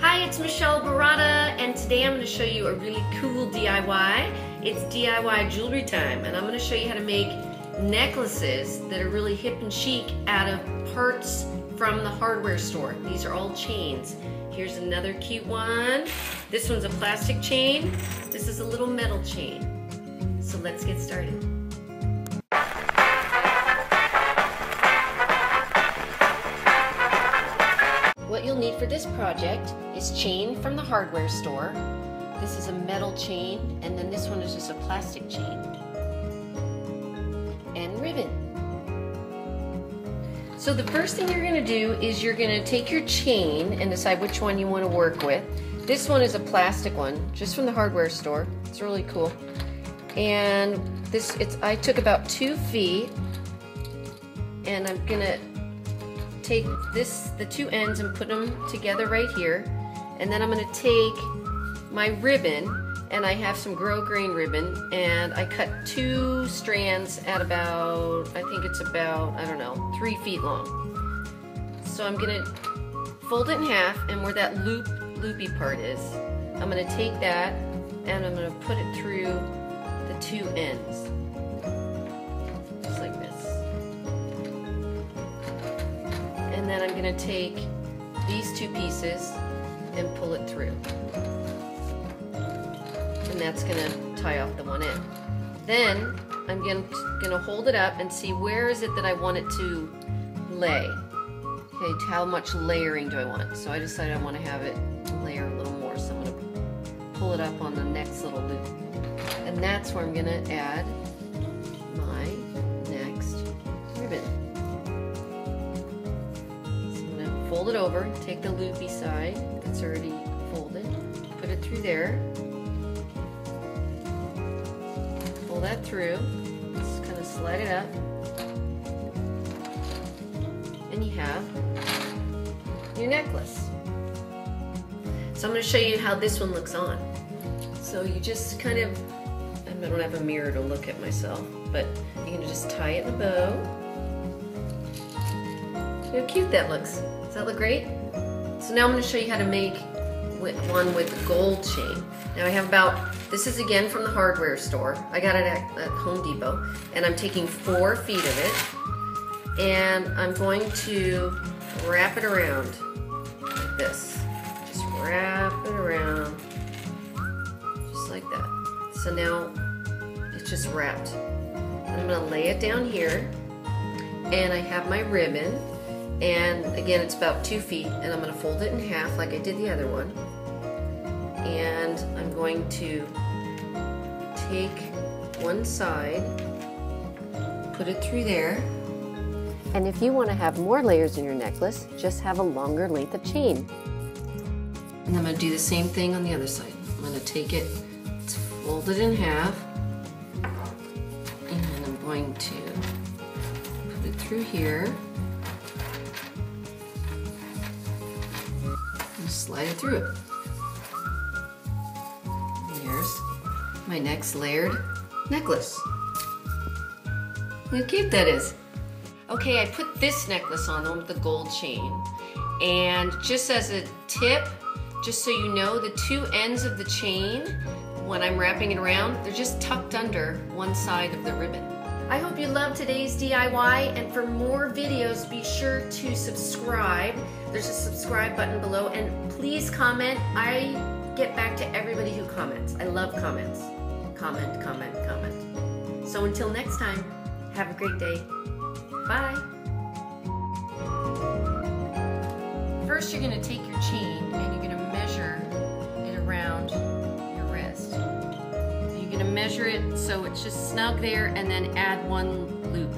Hi, it's Michele Baratta, and today I'm going to show you a really cool DIY. It's DIY jewelry time, and I'm going to show you how to make necklaces that are really hip and chic out of parts from the hardware store. These are all chains. Here's another cute one. This one's a plastic chain. This is a little metal chain. So let's get started. This project is chain from the hardware store. This is a metal chain, and then this one is just a plastic chain. And ribbon. So the first thing you're gonna do is you're gonna take your chain and decide which one you wanna work with. This one is a plastic one, just from the hardware store. It's really cool. And this, it's I took about two feet, and I'm gonna take this, the two ends and put them together right here. And then I'm gonna take my ribbon, and I have some grow grosgrain ribbon, and I cut two strands at about, I think it's about, I don't know, three feet long. So I'm gonna fold it in half, and where that loop, loopy part is, I'm gonna take that, and I'm gonna put it through the two ends. Then I'm going to take these two pieces and pull it through. And that's going to tie off the one end. Then I'm going to hold it up and see where is it that I want it to lay. Okay, how much layering do I want? So I decided I want to have it layer a little more. So I'm going to pull it up on the next little loop. And that's where I'm going to add my next ribbon. Fold it over, take the loopy side that's already folded, put it through there, pull that through, just kind of slide it up, and you have your necklace. So I'm going to show you how this one looks on. So you just kind of, I don't have a mirror to look at myself, but going to just tie it in a bow. Look how cute that looks. Does that look great? So now I'm going to show you how to make one with gold chain. Now I have about, this is again from the hardware store. I got it at, at Home Depot. And I'm taking four feet of it. And I'm going to wrap it around like this. Just wrap it around just like that. So now it's just wrapped. And I'm going to lay it down here. And I have my ribbon and again it's about two feet and I'm going to fold it in half like I did the other one. And I'm going to take one side put it through there. And if you want to have more layers in your necklace just have a longer length of chain. And I'm going to do the same thing on the other side. I'm going to take it fold it in half. And I'm going to put it through here slide it through. There's my next layered necklace. Look how cute that is. Okay, I put this necklace on, the one with the gold chain. And just as a tip, just so you know, the two ends of the chain, when I'm wrapping it around, they're just tucked under one side of the ribbon. I hope you loved today's DIY and for more videos be sure to subscribe. There's a subscribe button below and please comment. I get back to everybody who comments. I love comments. Comment, comment, comment. So until next time, have a great day. Bye. First you're going to take your chain measure it so it's just snug there and then add one loop.